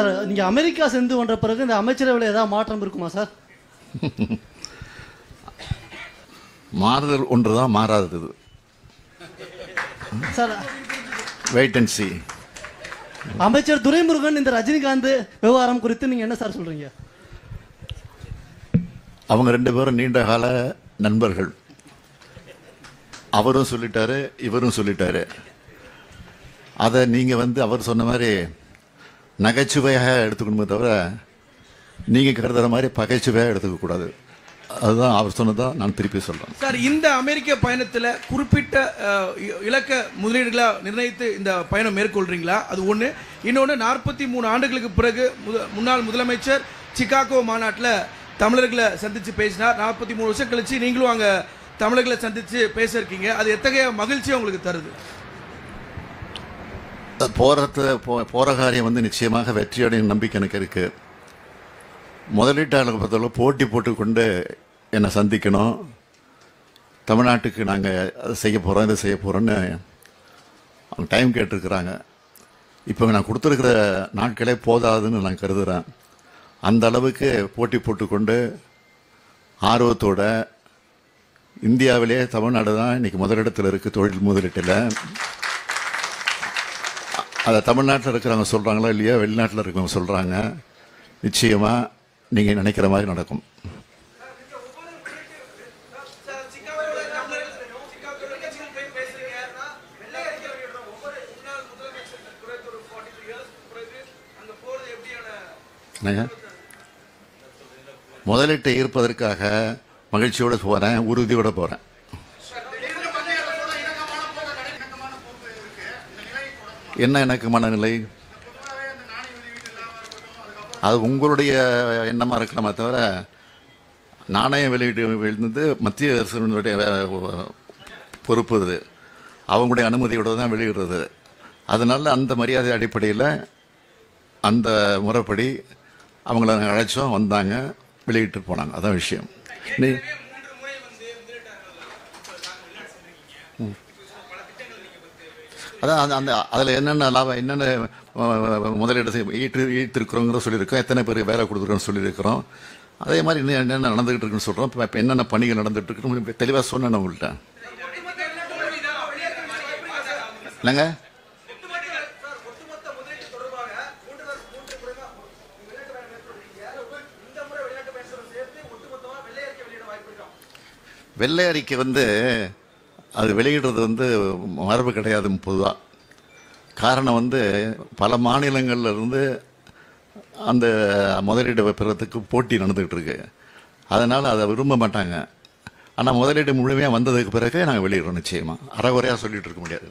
Sir நீங்க America சென்று வந்த பிறகு இந்த அமைச்சரவையில் ஏதாவது மாற்றம் இருக்குமா சார்? மாறுதல் ஒன்று தான் மாறாதது. சார் வெயிட் அண்ட் சி அமைச்சர் துரைமுருகன் இந்த ரஜினிகாந்த் விவகாரம் குறித்து நீங்க என்ன சார் சொல்றீங்க? அவங்க ரெண்டு பேரும் நீண்ட கால நண்பர்கள். அவரும் சொல்லிட்டாரு இவரும் சொல்லிட்டாரு. அதை நீங்கள் வந்து அவர் சொன்ன மாதிரி நகைச்சுவையாக எடுத்துக்கணுமே தவிர நீங்கள் கருதுகிற மாதிரி பகைச்சுவையாக எடுத்துக்கக்கூடாது அதுதான் அவர் சொன்னதான் நான் திருப்பி சொல்கிறேன் சார் இந்த அமெரிக்க பயணத்தில் குறிப்பிட்ட இ- இலக்க முதலீடுகளாக நிர்ணயித்து இந்த பயணம் மேற்கொள்கிறீங்களா அது ஒன்று இன்னொன்று நாற்பத்தி மூணு ஆண்டுகளுக்கு பிறகு முன்னாள் முதலமைச்சர் சிகாகோ மாநாட்டில் தமிழர்களை சந்தித்து பேசினார். நாற்பத்தி மூணு வருஷம் கழித்து நீங்களும் அங்கே தமிழர்களை சந்தித்து பேசியிருக்கீங்க. அது எத்தகைய மகிழ்ச்சியை உங்களுக்கு தருது? போகிறது போ- போகிற காரியம் வந்து நிச்சயமாக வெற்றியடையும் நம்பிக்கை எனக்கு இருக்குது முதலீட்டாளர் பொறுத்தவரை போட்டி போட்டுக்கொண்டு என்னை சந்திக்கணும். தமிழ்நாட்டுக்கு நாங்கள் அதை செய்ய போகிறோம் இதை செய்ய போகிறோன்னு அவங்க டைம் கேட்டிருக்கிறாங்க. இப்போ நான் கொடுத்துருக்கிற நாட்களே போதாதுன்னு நான் கருதுகிறேன் அந்த அளவுக்கு போட்டி போட்டுக்கொண்டு ஆர்வத்தோட இந்தியாவிலே தமிழ்நாடு தான் இன்றைக்கி முதலிடத்தில் இருக்குது தொழில் முதலீட்டில். அதை தமிழ்நாட்டில் இருக்கிறவங்க சொல்கிறாங்களோ இல்லையோ வெளிநாட்டில் இருக்கிறவங்க சொல்கிறாங்க நிச்சயமாக நீங்கள் நினைக்கிற மாதிரி நடக்கும். என்னங்க? முதலீட்டை ஈர்ப்பதற்காக மகிழ்ச்சியோடு போகிறேன் உறுதியோடு போகிறேன் என்ன எனக்கு மனநிலை? அது உங்களுடைய எண்ணமாக இருக்கலாமே தவிர நாணயம் வெளியீட்டு விழுந்தது மத்திய அரசினுடைய பொறுப்பு அது அவங்களுடைய அனுமதியோடு தான் வெளியிடுறது. அதனால அந்த மரியாதை அடிப்படையில் அந்த முறைப்படி அவங்கள அழைச்சோம் வந்தாங்க வெளியிட்டு போனாங்க. அதான் விஷயம். நீ அதான் அந்த- அந்த அதில் என்னென்ன லாபம் என்னென்ன முதலீடு செய்ய ஈட்டு ஈட்டிருக்கிறோங்கிற சொல்லியிருக்கோம். எத்தனை பேர் வேலை கொடுக்குறோன்னு சொல்லியிருக்கிறோம். அதே மாதிரி இன்னும் என்னென்ன நடந்துகிட்டு இருக்குன்னு சொல்கிறோம் இப்போ என்னென்ன பணிகள் நடந்துகிட்டு இருக்குன்னு தெளிவாக சொன்னேன் நான் உங்கள்கிட்ட என்னங்க? வெள்ளை அறிக்கை வந்து அது வெளியிடுறது வந்து மரபு கிடையாது பொதுவாக காரணம் வந்து பல மாநிலங்களில் இருந்து அந்த முதலீடு பெறத்துக்கு போட்டி நடந்துக்கிட்டு இருக்கு. அதனால் அதை விரும்ப மாட்டாங்க. ஆனால் முதலீடு முழுமையாக வந்ததுக்கு பிறகு நாங்கள் வெளியிடுறோம் நிச்சயமாக அறகுறையாக சொல்லிகிட்டு இருக்க முடியாது.